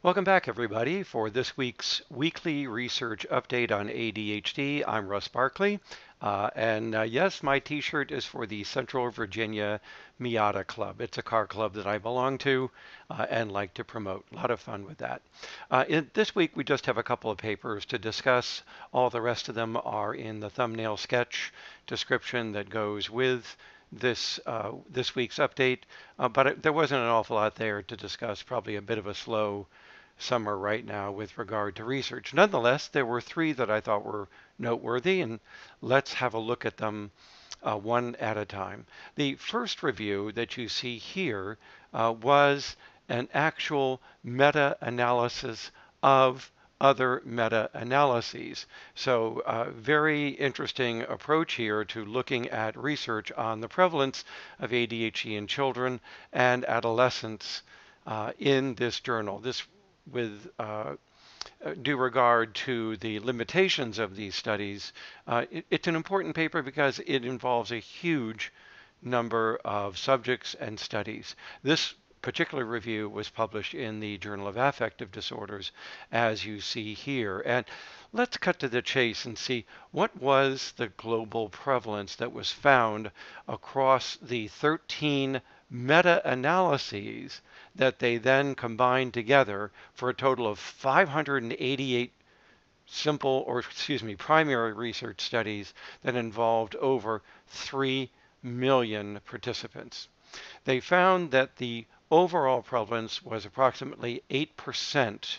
Welcome back, everybody, for this week's weekly research update on ADHD. I'm Russ Barkley, uh, and uh, yes, my T-shirt is for the Central Virginia Miata Club. It's a car club that I belong to uh, and like to promote. A lot of fun with that. Uh, in, this week, we just have a couple of papers to discuss. All the rest of them are in the thumbnail sketch description that goes with this uh, this week's update, uh, but it, there wasn't an awful lot there to discuss. Probably a bit of a slow summer right now with regard to research. Nonetheless, there were three that I thought were noteworthy, and let's have a look at them uh, one at a time. The first review that you see here uh, was an actual meta-analysis of other meta-analyses. So uh, very interesting approach here to looking at research on the prevalence of ADHD in children and adolescents uh, in this journal. This with uh, uh, due regard to the limitations of these studies, uh, it, it's an important paper because it involves a huge number of subjects and studies. This particular review was published in the Journal of Affective Disorders, as you see here. And let's cut to the chase and see what was the global prevalence that was found across the 13 meta-analyses that they then combined together for a total of 588 simple, or excuse me, primary research studies that involved over 3 million participants. They found that the overall prevalence was approximately 8%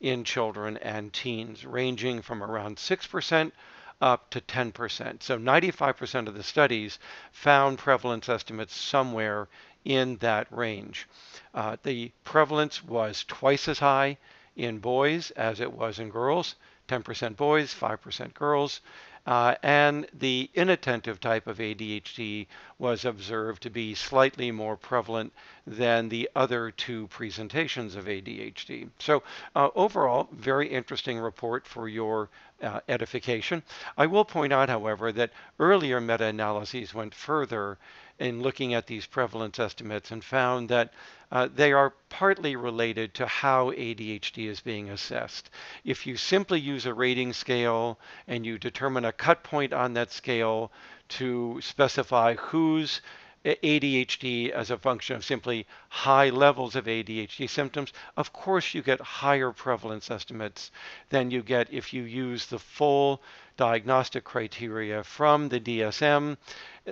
in children and teens, ranging from around 6% up to 10%. So 95% of the studies found prevalence estimates somewhere in that range. Uh, the prevalence was twice as high in boys as it was in girls 10% boys, 5% girls. Uh, and the inattentive type of ADHD was observed to be slightly more prevalent than the other two presentations of ADHD. So uh, overall, very interesting report for your uh, edification. I will point out, however, that earlier meta-analyses went further in looking at these prevalence estimates and found that uh, they are partly related to how ADHD is being assessed. If you simply use a rating scale and you determine a cut point on that scale to specify whose ADHD as a function of simply high levels of ADHD symptoms, of course you get higher prevalence estimates than you get if you use the full diagnostic criteria from the DSM,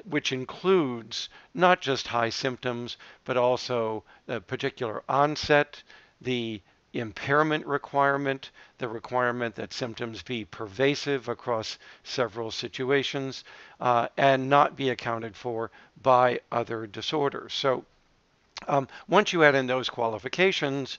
which includes not just high symptoms, but also the particular onset, the impairment requirement, the requirement that symptoms be pervasive across several situations, uh, and not be accounted for by other disorders. So um, once you add in those qualifications,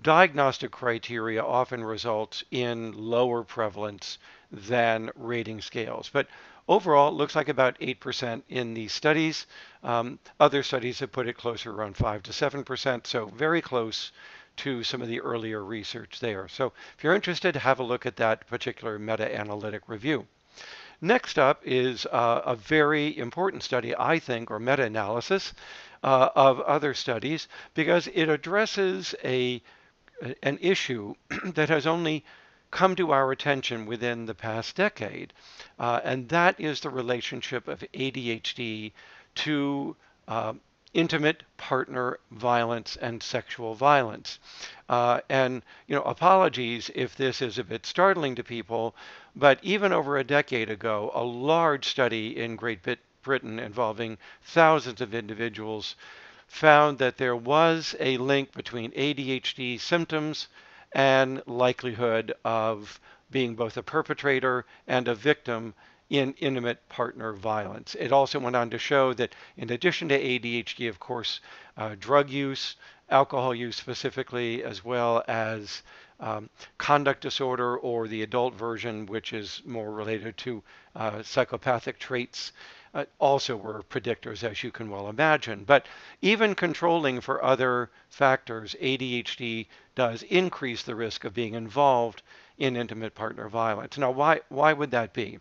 diagnostic criteria often results in lower prevalence than rating scales. But overall, it looks like about 8% in these studies. Um, other studies have put it closer around 5 to 7%, so very close to some of the earlier research there. So if you're interested, have a look at that particular meta-analytic review. Next up is uh, a very important study, I think, or meta-analysis uh, of other studies, because it addresses a an issue that has only come to our attention within the past decade, uh, and that is the relationship of ADHD to uh, intimate partner violence and sexual violence. Uh, and, you know, apologies if this is a bit startling to people, but even over a decade ago, a large study in Great Britain involving thousands of individuals found that there was a link between ADHD symptoms and likelihood of being both a perpetrator and a victim in intimate partner violence. It also went on to show that in addition to ADHD, of course, uh, drug use, alcohol use specifically, as well as um, conduct disorder or the adult version, which is more related to uh, psychopathic traits, uh, also were predictors, as you can well imagine. But even controlling for other factors, ADHD does increase the risk of being involved in intimate partner violence. Now, why, why would that be?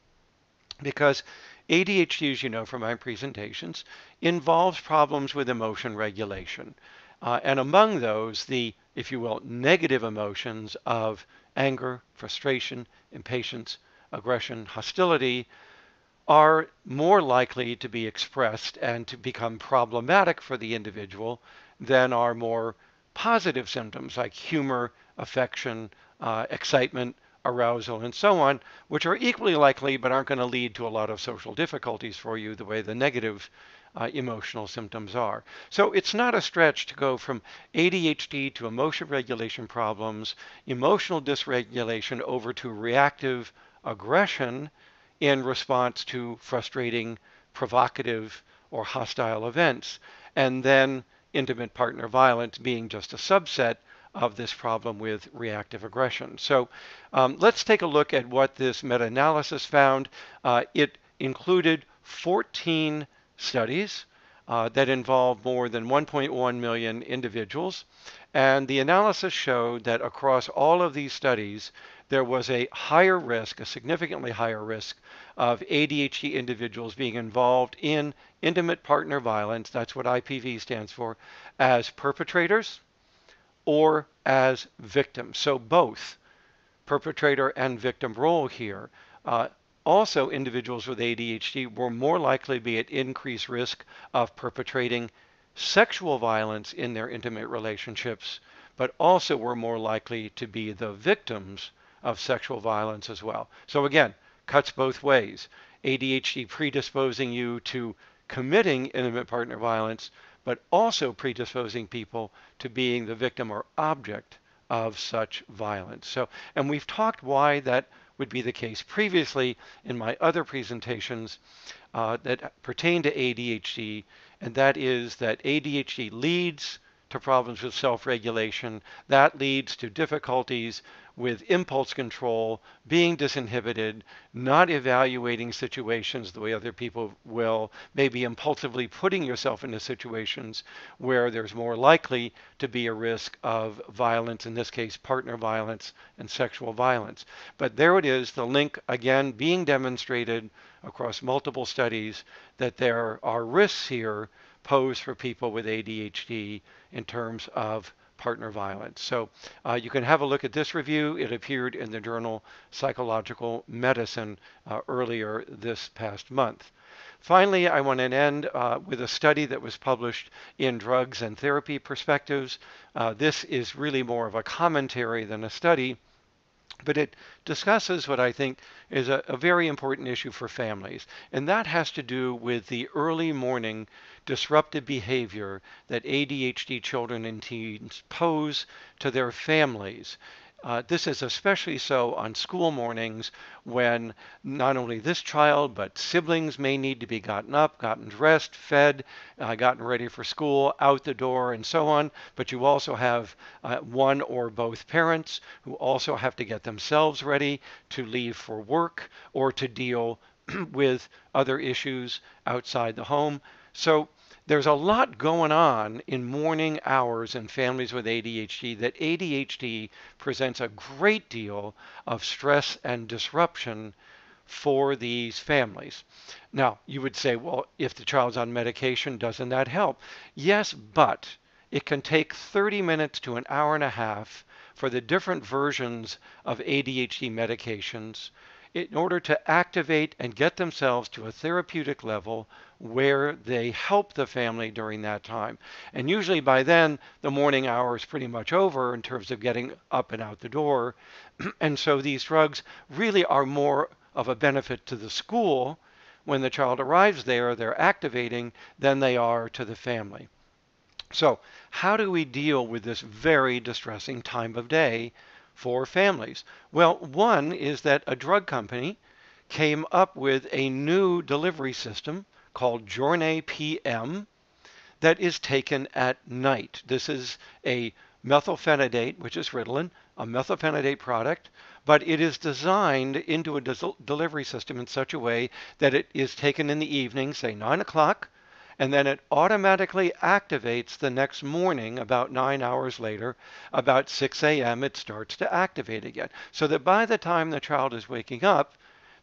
Because ADHD, as you know from my presentations, involves problems with emotion regulation. Uh, and among those, the, if you will, negative emotions of anger, frustration, impatience, aggression, hostility are more likely to be expressed and to become problematic for the individual than are more positive symptoms like humor, affection, uh, excitement, arousal, and so on, which are equally likely but aren't going to lead to a lot of social difficulties for you the way the negative uh, emotional symptoms are. So it's not a stretch to go from ADHD to emotion regulation problems, emotional dysregulation over to reactive aggression in response to frustrating, provocative, or hostile events, and then intimate partner violence being just a subset of this problem with reactive aggression. So um, let's take a look at what this meta-analysis found. Uh, it included 14 studies uh, that involved more than 1.1 million individuals. And the analysis showed that across all of these studies, there was a higher risk, a significantly higher risk of ADHD individuals being involved in intimate partner violence, that's what IPV stands for, as perpetrators or as victims. So both perpetrator and victim role here. Uh, also, individuals with ADHD were more likely to be at increased risk of perpetrating sexual violence in their intimate relationships, but also were more likely to be the victims of sexual violence as well. So again, cuts both ways. ADHD predisposing you to committing intimate partner violence, but also predisposing people to being the victim or object of such violence. So, and we've talked why that would be the case previously in my other presentations uh, that pertain to ADHD, and that is that ADHD leads to problems with self-regulation. That leads to difficulties with impulse control, being disinhibited, not evaluating situations the way other people will, maybe impulsively putting yourself into situations where there's more likely to be a risk of violence, in this case, partner violence and sexual violence. But there it is, the link again being demonstrated across multiple studies that there are risks here posed for people with ADHD in terms of partner violence. So uh, you can have a look at this review. It appeared in the journal Psychological Medicine uh, earlier this past month. Finally, I want to end uh, with a study that was published in Drugs and Therapy Perspectives. Uh, this is really more of a commentary than a study but it discusses what I think is a, a, very important issue for families, and that has to do with the early morning disruptive behavior that ADHD children and teens pose to their families. Uh, this is especially so on school mornings when not only this child but siblings may need to be gotten up, gotten dressed, fed, uh, gotten ready for school, out the door, and so on. But you also have uh, one or both parents who also have to get themselves ready to leave for work or to deal with other issues outside the home. So there's a lot going on in morning hours in families with ADHD that ADHD presents a great deal of stress and disruption for these families. Now, you would say, well, if the child's on medication, doesn't that help? Yes, but it can take 30 minutes to an hour and a half for the different versions of ADHD medications in order to activate and get themselves to a therapeutic level where they help the family during that time. And usually by then, the morning hour is pretty much over in terms of getting up and out the door. and so these drugs really are more of a benefit to the school when the child arrives there, they're activating, than they are to the family. So, how do we deal with this very distressing time of day for families? Well, one is that a drug company came up with a new delivery system called Jornay PM that is taken at night. This is a methylphenidate, which is Ritalin, a methylphenidate product, but it is designed into a delivery system in such a way that it is taken in the evening, say 9 o'clock, and then it automatically activates the next morning about nine hours later about 6 a.m it starts to activate again. So that by the time the child is waking up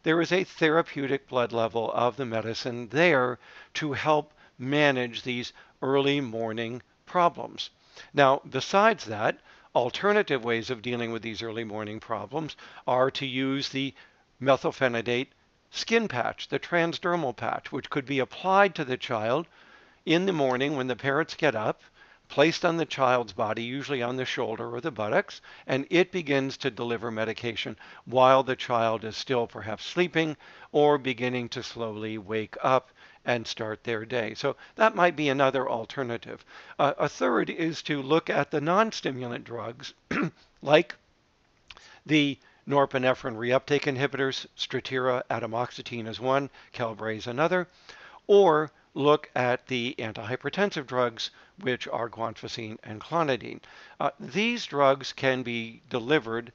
there is a therapeutic blood level of the medicine there to help manage these early morning problems. Now, besides that, alternative ways of dealing with these early morning problems are to use the methylphenidate skin patch, the transdermal patch, which could be applied to the child in the morning when the parents get up, placed on the child's body, usually on the shoulder or the buttocks, and it begins to deliver medication while the child is still perhaps sleeping or beginning to slowly wake up and start their day. So that might be another alternative. Uh, a third is to look at the non stimulant drugs like the norepinephrine reuptake inhibitors, Strattera, atomoxetine is one, is another, or look at the antihypertensive drugs, which are guanfacine and clonidine. Uh, these drugs can be delivered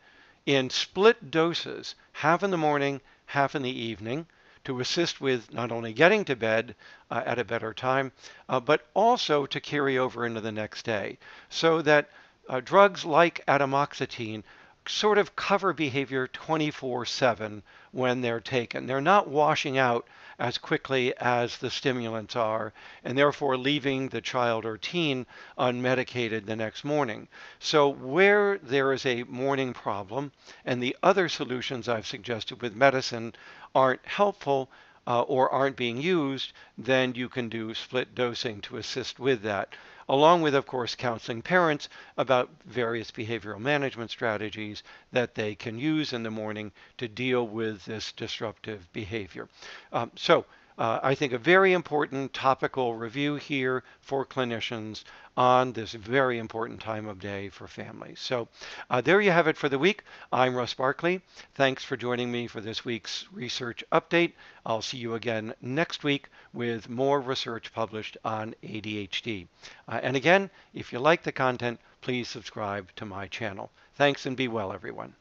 in split doses, half in the morning, half in the evening to assist with not only getting to bed uh, at a better time, uh, but also to carry over into the next day. So that uh, drugs like atomoxetine sort of cover behavior 24 7 when they're taken. They're not washing out as quickly as the stimulants are, and therefore leaving the child or teen unmedicated the next morning. So, where there is a morning problem and the other solutions I've suggested with medicine aren't helpful, uh, or aren't being used, then you can do split dosing to assist with that along with, of course, counseling parents about various behavioral management strategies that they can use in the morning to deal with this disruptive behavior. Um, so, uh, I think a very important topical review here for clinicians on this very important time of day for families. So uh, there you have it for the week. I'm Russ Barkley. Thanks for joining me for this week's research update. I'll see you again next week with more research published on ADHD. Uh, and again, if you like the content, please subscribe to my channel. Thanks and be well, everyone.